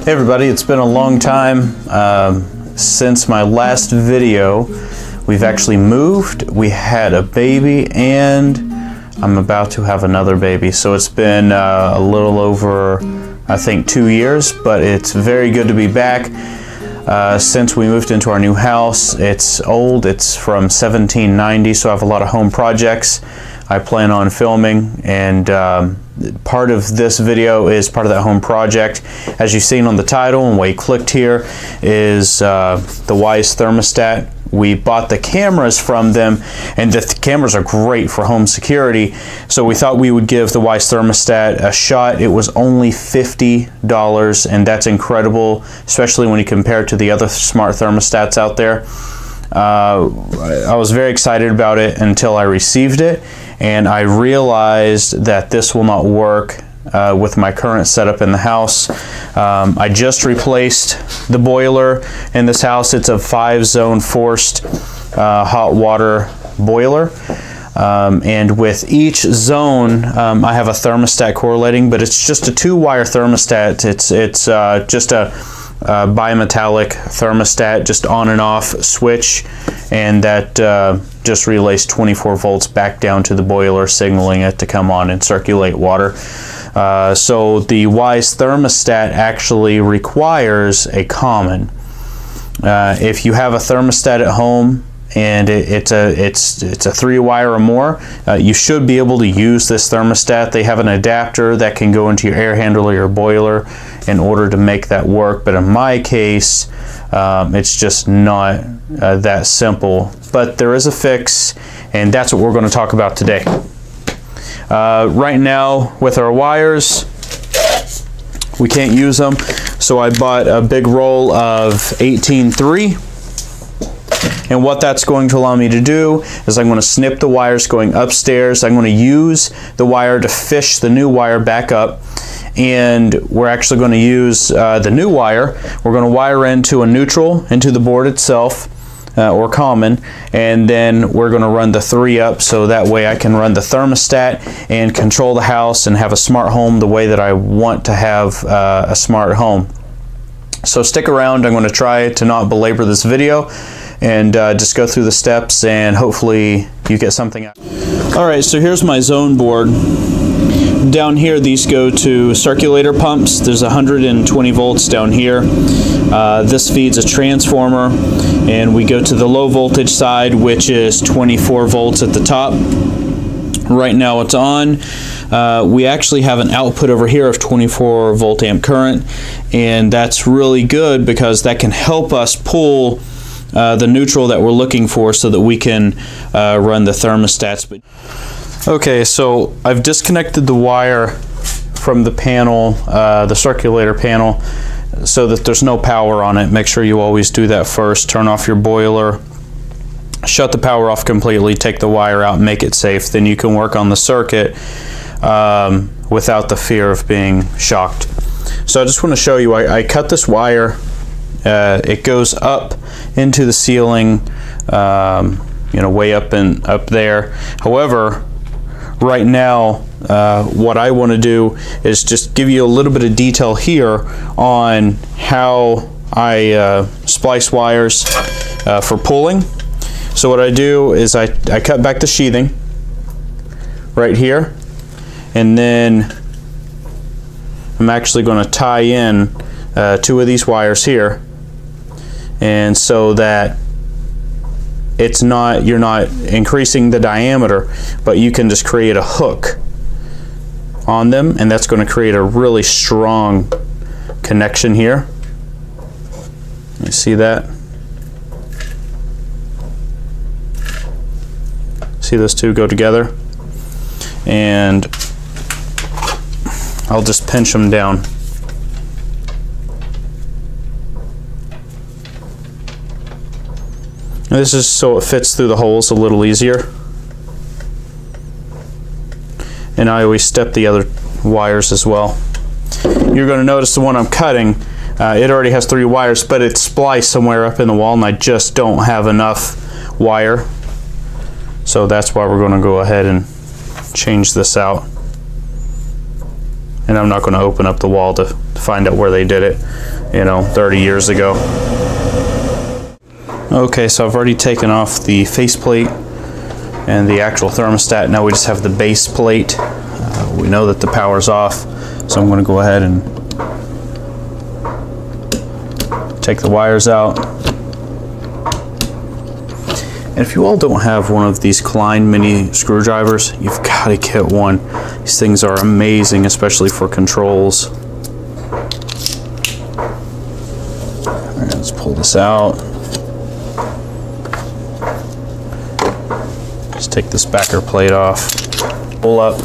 Hey everybody, it's been a long time um, since my last video. We've actually moved, we had a baby, and I'm about to have another baby. So it's been uh, a little over, I think, two years, but it's very good to be back. Uh, since we moved into our new house, it's old, it's from 1790, so I have a lot of home projects I plan on filming and um, part of this video is part of that home project. As you've seen on the title and why you clicked here is uh, the Wyze thermostat. We bought the cameras from them and the th cameras are great for home security. So we thought we would give the Wyze thermostat a shot. It was only $50 and that's incredible, especially when you compare it to the other smart thermostats out there. Uh, I was very excited about it until I received it and I realized that this will not work uh, with my current setup in the house. Um, I just replaced the boiler in this house. It's a five zone forced uh, hot water boiler. Um, and with each zone, um, I have a thermostat correlating, but it's just a two wire thermostat. It's, it's uh, just a uh, bimetallic thermostat, just on and off switch, and that uh, just relays 24 volts back down to the boiler, signaling it to come on and circulate water. Uh, so the Wyze thermostat actually requires a common. Uh, if you have a thermostat at home and it, it's a it's it's a three wire or more, uh, you should be able to use this thermostat. They have an adapter that can go into your air handler or boiler in order to make that work. But in my case, um, it's just not uh, that simple. But there is a fix, and that's what we're going to talk about today. Uh, right now, with our wires, we can't use them. So I bought a big roll of 18.3 and what that's going to allow me to do is I'm going to snip the wires going upstairs. I'm going to use the wire to fish the new wire back up. And we're actually going to use uh, the new wire. We're going to wire into a neutral, into the board itself. Uh, or common and then we're going to run the three up so that way I can run the thermostat and control the house and have a smart home the way that I want to have uh, a smart home. So stick around, I'm going to try to not belabor this video and uh, just go through the steps and hopefully you get something out. All right, so here's my zone board. Down here, these go to circulator pumps. There's 120 volts down here. Uh, this feeds a transformer, and we go to the low voltage side, which is 24 volts at the top. Right now it's on. Uh, we actually have an output over here of 24 volt amp current, and that's really good because that can help us pull uh, the neutral that we're looking for so that we can uh, run the thermostats. But okay, so I've disconnected the wire from the panel, uh, the circulator panel, so that there's no power on it. Make sure you always do that first. Turn off your boiler, shut the power off completely, take the wire out, make it safe. Then you can work on the circuit um, without the fear of being shocked. So I just want to show you, I, I cut this wire uh, it goes up into the ceiling, um, you know, way up and up there. However, right now, uh, what I want to do is just give you a little bit of detail here on how I uh, splice wires uh, for pulling. So what I do is I, I cut back the sheathing right here and then I'm actually going to tie in uh, two of these wires here. And so that it's not you're not increasing the diameter but you can just create a hook on them and that's going to create a really strong connection here. You see that. See those two go together? And I'll just pinch them down this is so it fits through the holes a little easier. And I always step the other wires as well. You're going to notice the one I'm cutting, uh, it already has three wires, but it's spliced somewhere up in the wall and I just don't have enough wire. So that's why we're going to go ahead and change this out. and I'm not going to open up the wall to find out where they did it, you know, 30 years ago. Okay, so I've already taken off the faceplate and the actual thermostat. Now we just have the base plate. Uh, we know that the power's off, so I'm going to go ahead and take the wires out. And if you all don't have one of these Klein mini screwdrivers, you've got to get one. These things are amazing, especially for controls. All right, let's pull this out. Take this backer plate off, pull up.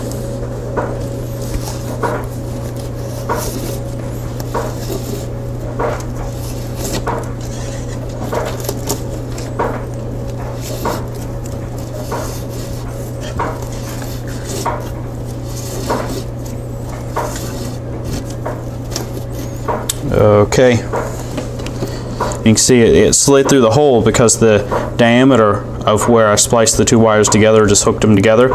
Okay. You can see it, it slid through the hole because the diameter of where I spliced the two wires together, just hooked them together.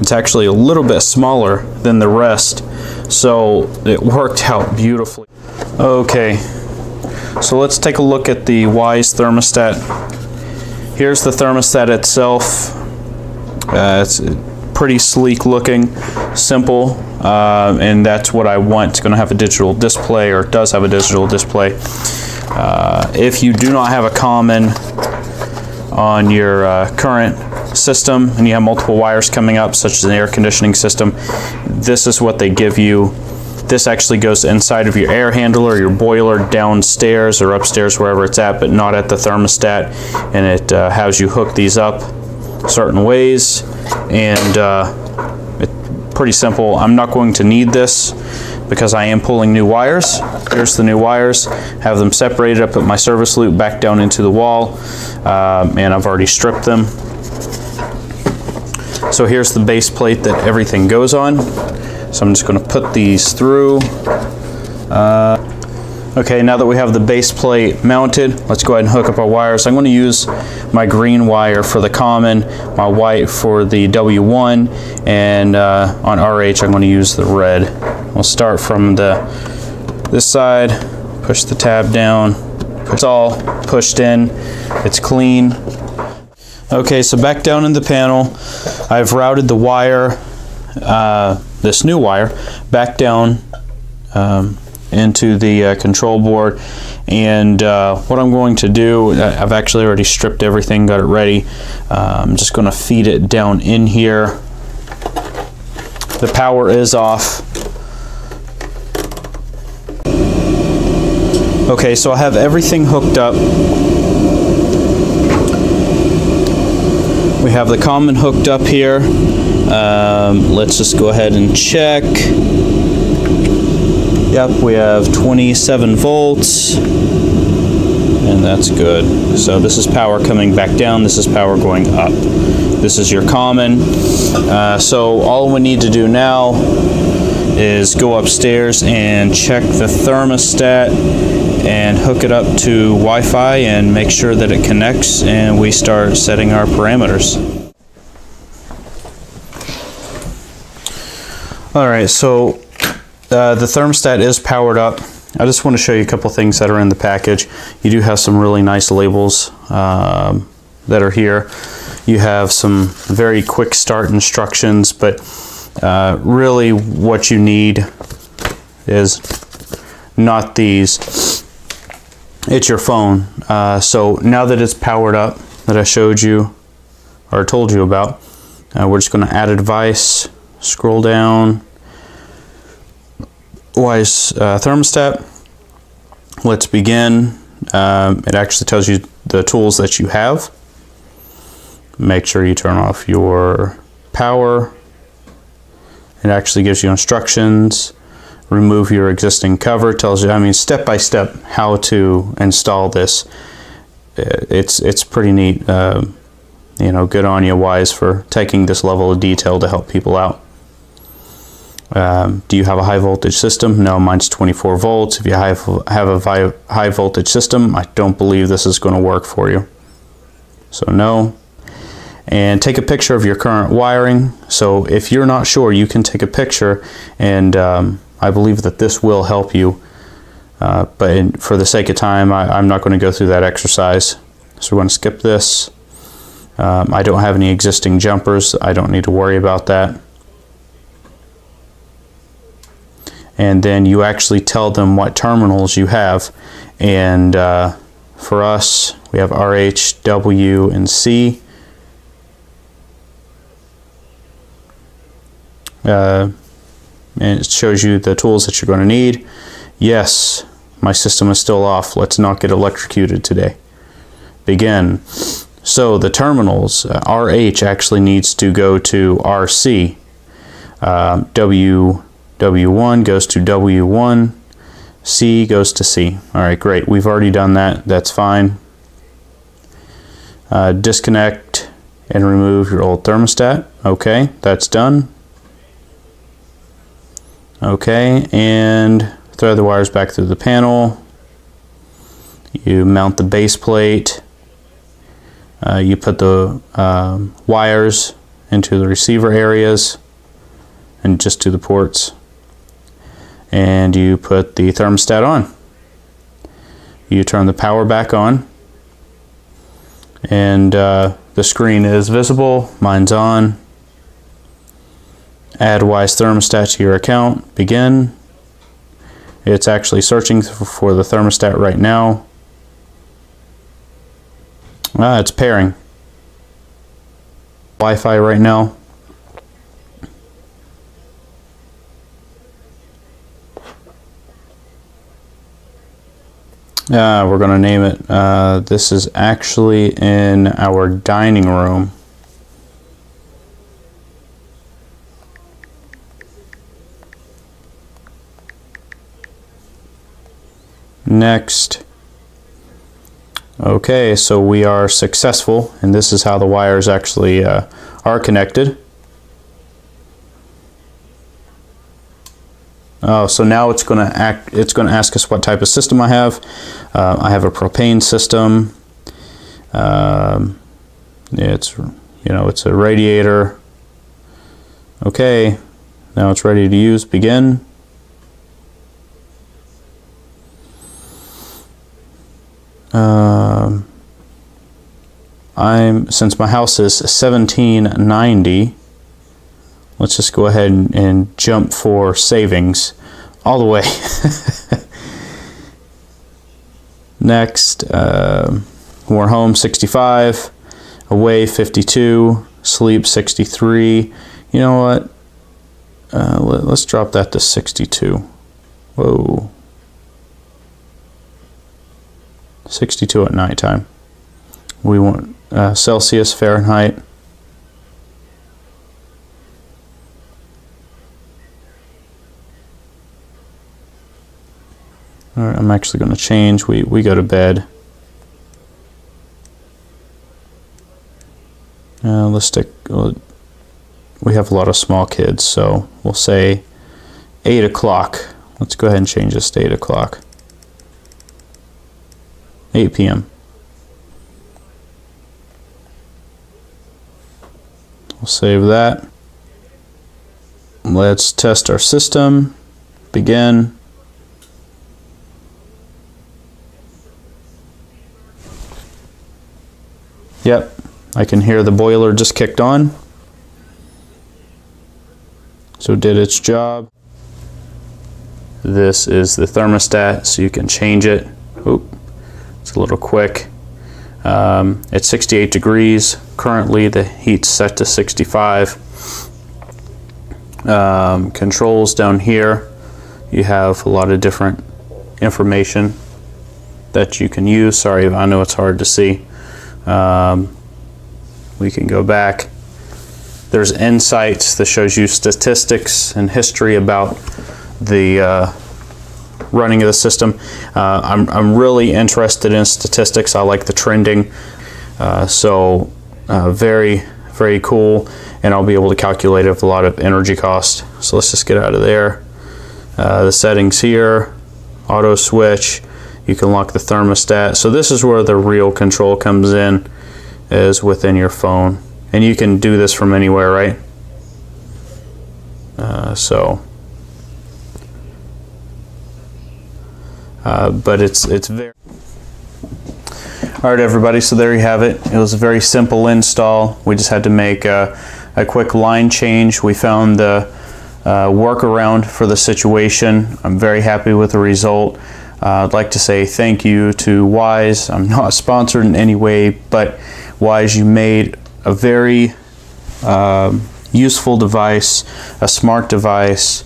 It's actually a little bit smaller than the rest, so it worked out beautifully. Okay, so let's take a look at the Wyze thermostat. Here's the thermostat itself. Uh, it's pretty sleek looking, simple, uh, and that's what I want. It's going to have a digital display, or does have a digital display. Uh, if you do not have a common on your uh, current system and you have multiple wires coming up, such as an air conditioning system, this is what they give you. This actually goes inside of your air handler, your boiler downstairs or upstairs, wherever it's at, but not at the thermostat. And it uh, has you hook these up certain ways. And uh, it's pretty simple. I'm not going to need this because I am pulling new wires. Here's the new wires. Have them separated. I put my service loop back down into the wall um, and I've already stripped them. So here's the base plate that everything goes on. So I'm just going to put these through. Uh, okay, now that we have the base plate mounted, let's go ahead and hook up our wires. I'm going to use my green wire for the common, my white for the W1, and uh, on RH I'm going to use the red. We'll start from the this side, push the tab down, it's all pushed in, it's clean. Okay, so back down in the panel, I've routed the wire, uh, this new wire, back down um, into the uh, control board. And uh, what I'm going to do, I've actually already stripped everything, got it ready. Uh, I'm just going to feed it down in here. The power is off. Okay, so I have everything hooked up. We have the common hooked up here. Um, let's just go ahead and check. Yep, we have 27 volts, and that's good. So this is power coming back down, this is power going up. This is your common. Uh, so all we need to do now is go upstairs and check the thermostat and hook it up to Wi-Fi and make sure that it connects and we start setting our parameters. All right, so uh, the thermostat is powered up. I just want to show you a couple things that are in the package. You do have some really nice labels um, that are here. You have some very quick start instructions, but uh, really what you need is not these it's your phone. Uh, so now that it's powered up, that I showed you or told you about, uh, we're just going to add a device, scroll down, Wyze uh, thermostat. Let's begin. Um, it actually tells you the tools that you have. Make sure you turn off your power. It actually gives you instructions remove your existing cover. tells you, I mean, step by step how to install this. It's it's pretty neat. Uh, you know, good on you, Wyze, for taking this level of detail to help people out. Um, do you have a high voltage system? No, mine's 24 volts. If you have, have a high voltage system, I don't believe this is going to work for you. So no. And take a picture of your current wiring. So if you're not sure, you can take a picture and um, I believe that this will help you. Uh, but in, for the sake of time, I, am not going to go through that exercise. So we're going to skip this. Um, I don't have any existing jumpers. I don't need to worry about that. And then you actually tell them what terminals you have. And uh, for us, we have RH, W, and C. Uh, and it shows you the tools that you're going to need. Yes, my system is still off. Let's not get electrocuted today. Begin. So the terminals, uh, RH actually needs to go to RC. Uh, w, W1 goes to W1. C goes to C. All right, great. We've already done that. That's fine. Uh, disconnect and remove your old thermostat. Okay, that's done. Okay, and thread the wires back through the panel. You mount the base plate. Uh, you put the um, wires into the receiver areas and just to the ports. And you put the thermostat on. You turn the power back on. And uh, the screen is visible. Mine's on. Add Wyze thermostat to your account. Begin. It's actually searching for the thermostat right now. Ah, it's pairing. Wi-Fi right now. Uh, we're going to name it. Uh, this is actually in our dining room. Next. Okay, so we are successful, and this is how the wires actually uh, are connected. Oh, so now it's going to act. It's going to ask us what type of system I have. Uh, I have a propane system. Um, it's you know it's a radiator. Okay, now it's ready to use. Begin. Um, I'm since my house is 1790 let's just go ahead and, and jump for savings all the way. Next uh, we're home 65 away 52 sleep 63 you know what? Uh, let, let's drop that to 62 whoa 62 at nighttime. We want uh, Celsius, Fahrenheit. All right, I'm actually going to change. We, we go to bed. Uh, let's stick, uh, we have a lot of small kids, so we'll say 8 o'clock. Let's go ahead and change this to 8 o'clock. 8 p.m. We'll save that. Let's test our system. Begin. Yep, I can hear the boiler just kicked on. So it did its job. This is the thermostat, so you can change it. It's a little quick. Um, it's 68 degrees. Currently the heat's set to 65. Um, controls down here. You have a lot of different information that you can use. Sorry, I know it's hard to see. Um, we can go back. There's insights that shows you statistics and history about the uh, running of the system. Uh, I'm, I'm really interested in statistics. I like the trending. Uh, so uh, very, very cool. And I'll be able to calculate a lot of energy cost. So let's just get out of there. Uh, the settings here, auto switch. You can lock the thermostat. So this is where the real control comes in is within your phone. And you can do this from anywhere, right? Uh, so uh, but it's it's very. All right, everybody. So there you have it. It was a very simple install. We just had to make a, a quick line change. We found the uh, workaround for the situation. I'm very happy with the result. Uh, I'd like to say thank you to Wyze I'm not sponsored in any way, but Wyze you made a very um, useful device, a smart device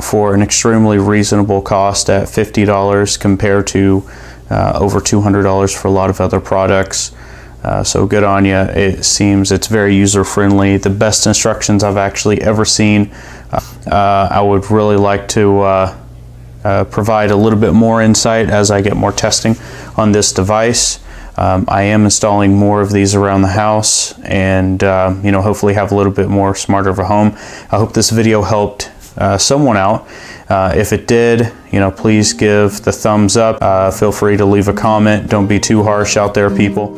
for an extremely reasonable cost at $50 compared to uh, over $200 for a lot of other products. Uh, so good on you. It seems it's very user friendly. The best instructions I've actually ever seen. Uh, I would really like to uh, uh, provide a little bit more insight as I get more testing on this device. Um, I am installing more of these around the house and uh, you know hopefully have a little bit more smarter of a home. I hope this video helped uh, someone out. Uh, if it did, you know, please give the thumbs up. Uh, feel free to leave a comment. Don't be too harsh out there, people.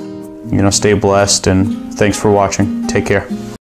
You know, stay blessed and thanks for watching. Take care.